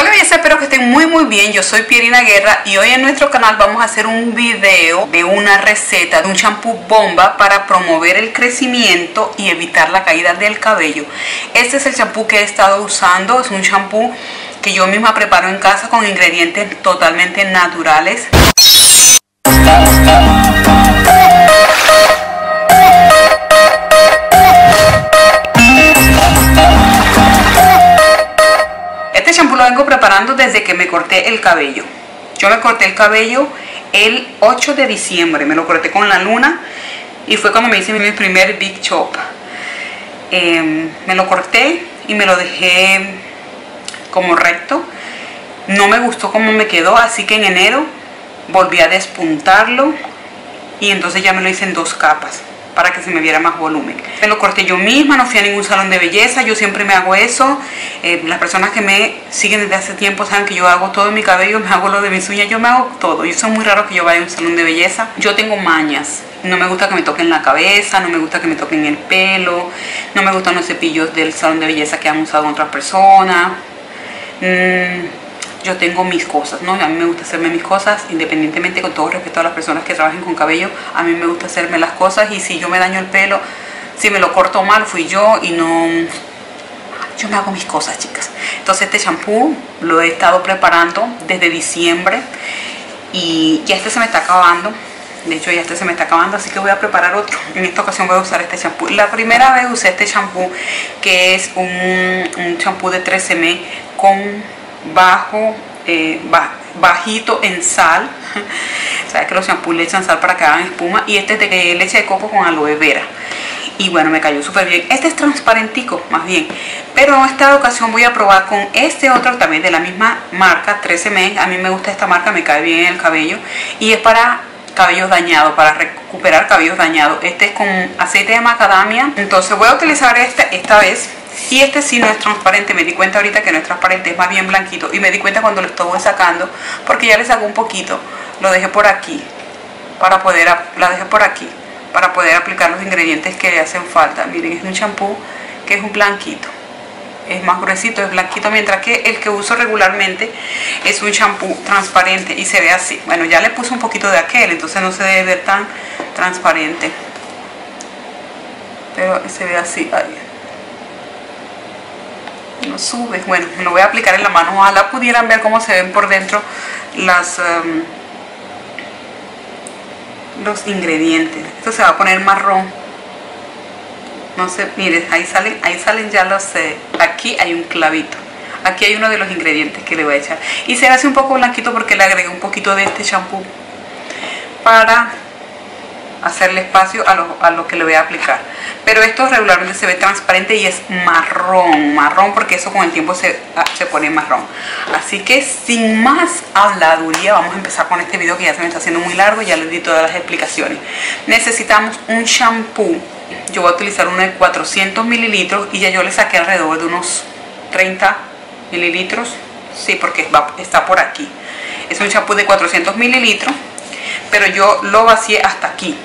Hola belleza, espero que estén muy muy bien, yo soy Pierina Guerra y hoy en nuestro canal vamos a hacer un video de una receta de un champú bomba para promover el crecimiento y evitar la caída del cabello. Este es el champú que he estado usando, es un champú que yo misma preparo en casa con ingredientes totalmente naturales preparando desde que me corté el cabello. Yo me corté el cabello el 8 de diciembre, me lo corté con la luna y fue cuando me hice mi primer Big Chop. Em, me lo corté y me lo dejé como recto. No me gustó cómo me quedó, así que en enero volví a despuntarlo y entonces ya me lo hice en dos capas para que se me viera más volumen. Me lo corté yo misma, no fui a ningún salón de belleza, yo siempre me hago eso. Eh, las personas que me siguen desde hace tiempo saben que yo hago todo mi cabello, me hago lo de mis uñas, yo me hago todo. Y eso es muy raro que yo vaya a un salón de belleza. Yo tengo mañas, no me gusta que me toquen la cabeza, no me gusta que me toquen el pelo, no me gustan los cepillos del salón de belleza que han usado otras personas. Mm, yo tengo mis cosas, ¿no? A mí me gusta hacerme mis cosas, independientemente con todo respeto a las personas que trabajen con cabello, a mí me gusta hacerme las cosas y si yo me daño el pelo, si me lo corto mal, fui yo y no... Yo me hago mis cosas, chicas. Entonces este shampoo lo he estado preparando desde diciembre y ya este se me está acabando. De hecho ya este se me está acabando, así que voy a preparar otro. En esta ocasión voy a usar este shampoo. La primera vez usé este shampoo, que es un, shampoo de 13M con bajo, eh, bajito en sal. Sabes que los shampoos le echan sal para que hagan espuma. Y este es de leche de coco con aloe vera. Y bueno, me cayó súper bien. Este es transparentico, más bien. Pero en esta ocasión voy a probar con este otro también de la misma marca, 13M. A mí me gusta esta marca, me cae bien el cabello. Y es para cabellos dañados, para recuperar cabellos dañados. Este es con aceite de macadamia. Entonces voy a utilizar este esta vez y este sí no es transparente, me di cuenta ahorita que no es transparente, es más bien blanquito. Y me di cuenta cuando lo estuve sacando, porque ya le saco un poquito, lo dejé por aquí, para poder, dejé por aquí, para poder aplicar los ingredientes que le hacen falta. Miren, es un champú que es un blanquito. Es más gruesito, es blanquito, mientras que el que uso regularmente es un champú transparente y se ve así. Bueno, ya le puse un poquito de aquel, entonces no se debe ver tan transparente. Pero se ve así. Sube. Bueno, lo voy a aplicar en la mano. Ojalá pudieran ver cómo se ven por dentro las um, los ingredientes. Esto se va a poner marrón. No sé, miren, ahí salen, ahí salen ya los... Eh, aquí hay un clavito. Aquí hay uno de los ingredientes que le voy a echar. Y se hace un poco blanquito porque le agregué un poquito de este shampoo para hacerle espacio a lo, a lo, que le voy a aplicar. Pero esto regularmente se ve transparente y es marrón marrón porque eso con el tiempo se, ah, se pone marrón. Así que sin más habladuría vamos a empezar con este video que ya se me está haciendo muy largo ya les di todas las explicaciones. Necesitamos un shampoo. Yo voy a utilizar uno de 400 mililitros y ya yo le saqué alrededor de unos 30 mililitros. Sí porque está por aquí. Es un shampoo de 400 mililitros pero yo lo vacié hasta aquí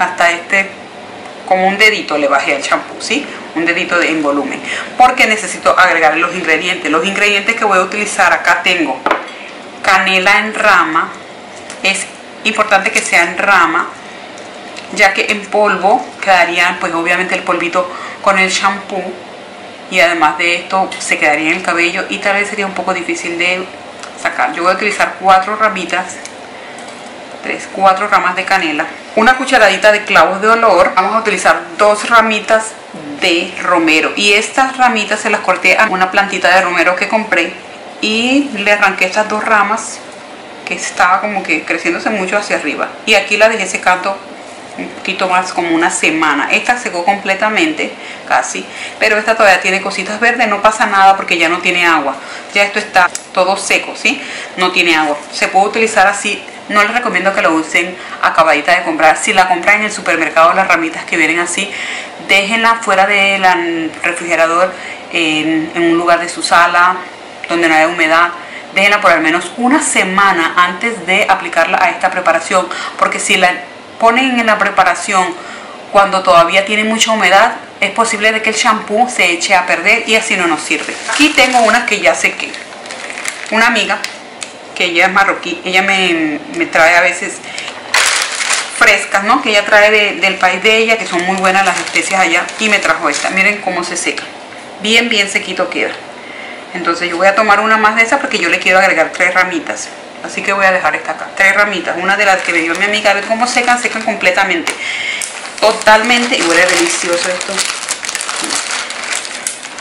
hasta este, como un dedito le bajé al champú, ¿sí? Un dedito de, en volumen, porque necesito agregar los ingredientes. Los ingredientes que voy a utilizar acá tengo canela en rama, es importante que sea en rama, ya que en polvo quedaría, pues obviamente el polvito con el champú y además de esto se quedaría en el cabello y tal vez sería un poco difícil de sacar. Yo voy a utilizar cuatro ramitas 3, 4 ramas de canela, una cucharadita de clavos de olor, vamos a utilizar dos ramitas de romero y estas ramitas se las corté a una plantita de romero que compré y le arranqué estas dos ramas que estaba como que creciéndose mucho hacia arriba. Y aquí la dejé secando un poquito más como una semana. Esta secó completamente casi pero esta todavía tiene cositas verdes. No pasa nada porque ya no tiene agua. Ya esto está todo seco ¿sí? no tiene agua. Se puede utilizar así no les recomiendo que lo usen acabadita de comprar. Si la compran en el supermercado, las ramitas que vienen así, déjenla fuera del refrigerador en, un lugar de su sala donde no haya humedad. Déjenla por al menos una semana antes de aplicarla a esta preparación. Porque si la ponen en la preparación cuando todavía tiene mucha humedad, es posible de que el shampoo se eche a perder y así no nos sirve. Aquí tengo unas que ya sequé. una amiga, que ella es marroquí, ella me, me trae a veces frescas, ¿no? Que ella trae del país de ella, que son muy buenas las especias allá, y me trajo esta. Miren cómo se seca. Bien, bien sequito queda. Entonces yo voy a tomar una más de esa porque yo le quiero agregar tres ramitas. Así que voy a dejar esta acá. Tres ramitas. Una de las que me dio mi amiga. A ver cómo secan. Secan completamente. Totalmente. Y huele delicioso esto.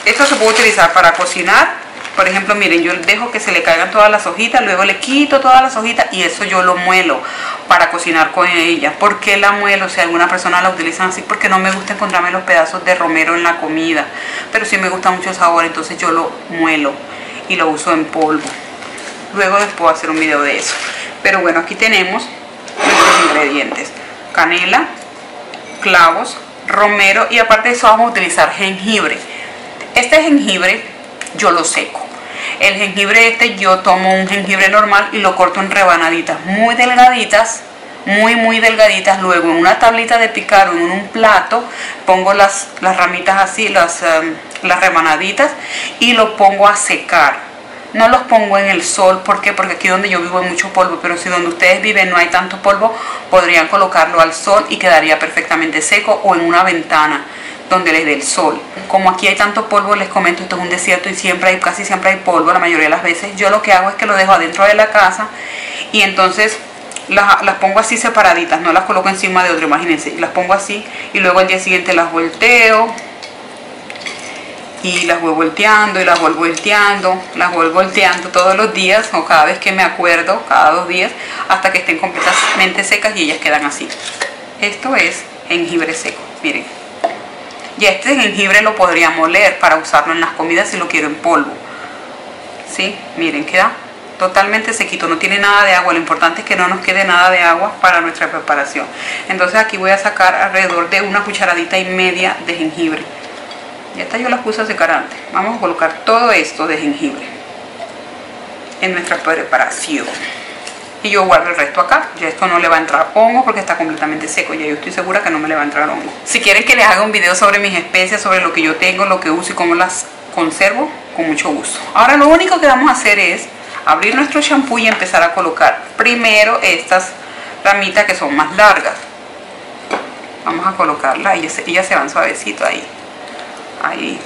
Esto se puede utilizar para cocinar por ejemplo, miren, yo dejo que se le caigan todas las hojitas, luego le quito todas las hojitas y eso yo lo muelo para cocinar con ella. ¿Por qué la muelo? Si alguna persona la utiliza así, porque no me gusta encontrarme los pedazos de romero en la comida. Pero sí me gusta mucho el sabor, entonces yo lo muelo y lo uso en polvo. Luego les puedo hacer un video de eso. Pero bueno, aquí tenemos nuestros ingredientes. Canela, clavos, romero y aparte de eso vamos a utilizar jengibre. Este jengibre yo lo seco. El jengibre este yo tomo un jengibre normal y lo corto en rebanaditas muy delgaditas, muy muy delgaditas. Luego en una tablita de picar o en un plato pongo las, las ramitas así, las, em, las rebanaditas y lo pongo a secar. No los pongo en el sol, ¿por qué? Porque aquí donde yo vivo hay mucho polvo, pero si donde ustedes viven no hay tanto polvo, podrían colocarlo al sol y quedaría perfectamente seco o en una ventana donde les dé el sol. Como aquí hay tanto polvo, les comento, esto es un desierto y siempre hay, casi siempre hay polvo la mayoría de las veces. Yo lo que hago es que lo dejo adentro de la casa y entonces las, las, pongo así separaditas, no las coloco encima de otro, imagínense, las pongo así y luego al día siguiente las volteo y las voy volteando y las voy volteando, las voy volteando todos los días o cada vez que me acuerdo, cada dos días, hasta que estén completamente secas y ellas quedan así. Esto es jengibre seco, miren. Y este jengibre lo podría moler para usarlo en las comidas si lo quiero en polvo. ¿Sí? Miren, queda totalmente sequito, no tiene nada de agua. Lo importante es que no nos quede nada de agua para nuestra preparación. Entonces aquí voy a sacar alrededor de una cucharadita y media de jengibre. Y esta yo la puse a secar antes. Vamos a colocar todo esto de jengibre en nuestra preparación y yo guardo el resto acá. Ya esto no le va a entrar hongo porque está completamente seco. Ya yo estoy segura que no me le va a entrar hongo. Si quieren que les haga un video sobre mis especias, sobre lo que yo tengo, lo que uso y cómo las conservo, con mucho gusto. Ahora lo único que vamos a hacer es abrir nuestro shampoo y empezar a colocar primero estas ramitas que son más largas. Vamos a colocarla y ellas se van suavecito ahí. Ahí.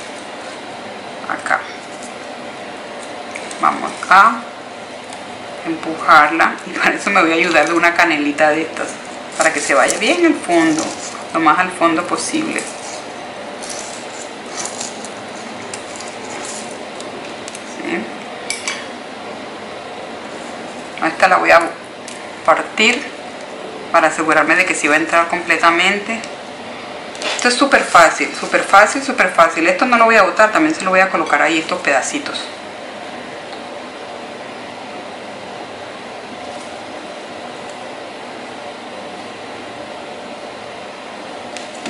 Acá. Vamos acá empujarla y para eso me voy a ayudar de una canelita de estas para que se vaya bien al fondo lo más al fondo posible. Esta la voy a partir para asegurarme de que si va a entrar completamente. Esto es súper fácil, súper fácil, súper fácil. Esto no lo voy a botar, también se lo voy a colocar ahí estos pedacitos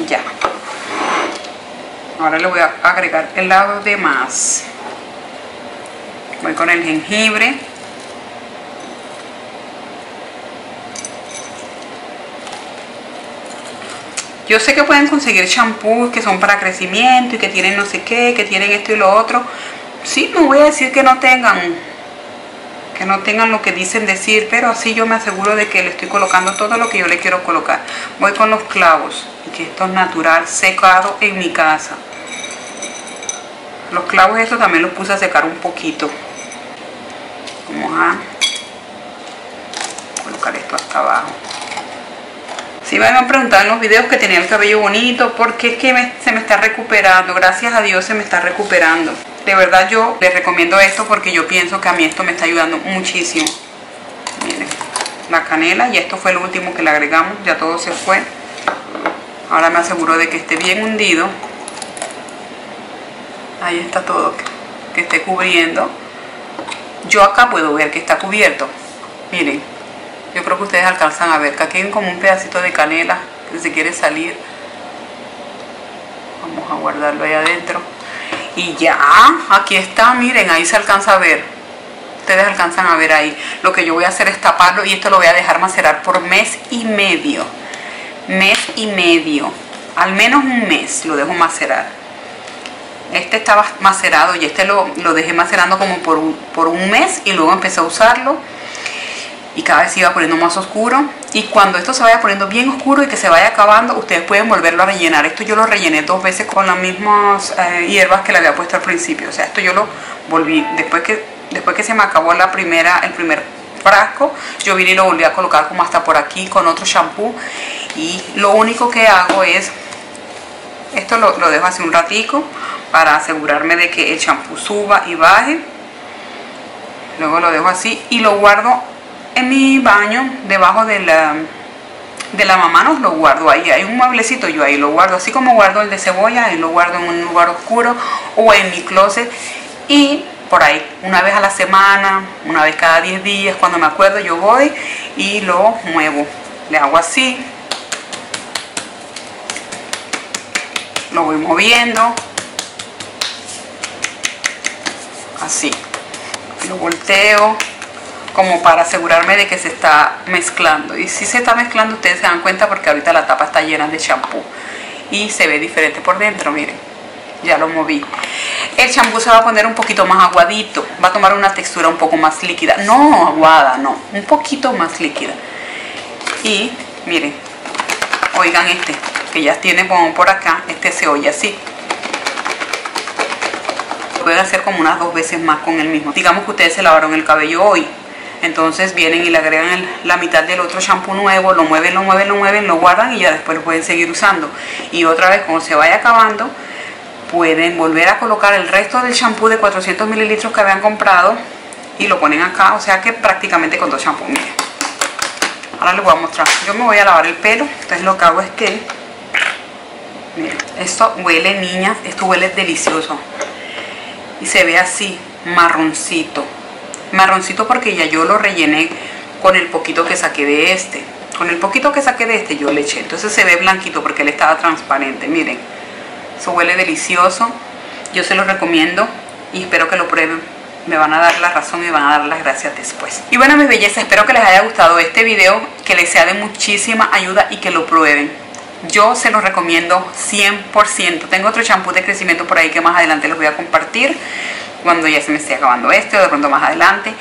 ya. Ahora le voy a agregar el lado de más. Voy con el jengibre. Yo sé que pueden conseguir champús que son para crecimiento y que tienen no sé qué, que tienen esto y lo otro. Sí, no voy a decir que no tengan que no tengan lo que dicen decir, pero así yo me aseguro de que le estoy colocando todo lo que yo le quiero colocar. Voy con los clavos que esto es natural, secado en mi casa. Los clavos estos también los puse a secar un poquito. Vamos a colocar esto hasta abajo. Si me han preguntado en los videos que tenía el cabello bonito, porque es que se me está recuperando. Gracias a Dios se me está recuperando. De verdad yo les recomiendo esto porque yo pienso que a mí esto me está ayudando muchísimo. Miren, la canela y esto fue el último que le agregamos, ya todo se fue ahora me aseguro de que esté bien hundido ahí está todo que esté cubriendo yo acá puedo ver que está cubierto miren yo creo que ustedes alcanzan a ver. Que aquí hay como un pedacito de canela que se quiere salir. Vamos a guardarlo ahí adentro. Y ya, aquí está, miren, ahí se alcanza a ver. Ustedes alcanzan a ver ahí. Lo que yo voy a hacer es taparlo y esto lo voy a dejar macerar por mes y medio. Mes y medio, al menos un mes lo dejo macerar. este estaba macerado y este lo, lo dejé macerando como por por un mes y luego empecé a usarlo y cada vez se iba poniendo más oscuro. Y cuando esto se vaya poniendo bien oscuro y que se vaya acabando ustedes pueden volverlo a rellenar. Esto yo lo rellené dos veces con las mismas eh, hierbas que le había puesto al principio. O sea esto yo lo volví después que después que se me acabó la primera el primer frasco yo vine y lo volví a colocar como hasta por aquí con otro shampoo. Y lo único que hago es esto lo, lo dejo así un ratico para asegurarme de que el shampoo suba y baje. Luego lo dejo así y lo guardo en mi baño debajo de la de la mamá nos lo guardo ahí. Hay un mueblecito yo ahí lo guardo. Así como guardo el de cebolla y lo guardo en un lugar oscuro o en mi closet. Y por ahí una vez a la semana una vez cada 10 días cuando me acuerdo yo voy y lo muevo. Le hago así. Lo voy moviendo. Así. Lo volteo como para asegurarme de que se está mezclando. Y si se está mezclando ustedes se dan cuenta porque ahorita la tapa está llena de champú y se ve diferente por dentro miren. Ya lo moví. El champú se va a poner un poquito más aguadito va a tomar una textura un poco más líquida. No aguada no un poquito más líquida. Y miren oigan este que ya tiene por acá este se oye así. Pueden hacer como unas dos veces más con el mismo. Digamos que ustedes se lavaron el cabello hoy entonces vienen y le agregan la mitad del otro shampoo nuevo, lo mueven, lo mueven, lo mueven, lo guardan y ya después lo pueden seguir usando. Y otra vez cuando se vaya acabando, pueden volver a colocar el resto del shampoo de 400 mililitros que habían comprado y lo ponen acá, o sea que prácticamente con dos shampoos. Miren. Ahora les voy a mostrar. Yo me voy a lavar el pelo, entonces lo que hago es que, miren, esto huele niñas, esto huele delicioso. Y se ve así, marroncito marroncito porque ya yo lo rellené con el poquito que saqué de este. Con el poquito que saqué de este yo le eché. Entonces se ve blanquito porque él estaba transparente. Miren eso huele delicioso. Yo se lo recomiendo y espero que lo prueben. Me van a dar la razón y van a dar las gracias después. Y bueno mis bellezas espero que les haya gustado este video que les sea de muchísima ayuda y que lo prueben. Yo se los recomiendo 100% tengo otro champú de crecimiento por ahí que más adelante les voy a compartir cuando ya se me esté acabando este o de pronto más adelante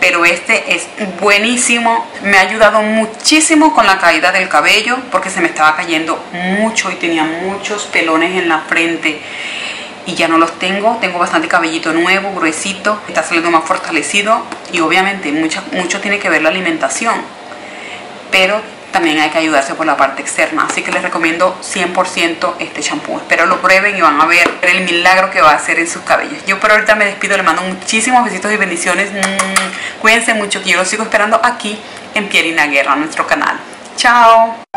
pero este es buenísimo me ha ayudado muchísimo con la caída del cabello porque se me estaba cayendo mucho y tenía muchos pelones en la frente y ya no los tengo, tengo bastante cabellito nuevo, gruesito, está saliendo más fortalecido y obviamente mucho, mucho tiene que ver la alimentación pero también hay que ayudarse por la parte externa. Así que les recomiendo 100% este champú. Espero lo prueben y van a ver el milagro que va a hacer en sus cabellos. Yo por ahorita me despido, les mando muchísimos besitos y bendiciones. Mm, cuídense mucho que yo los sigo esperando aquí en Pierina Guerra, nuestro canal. Chao.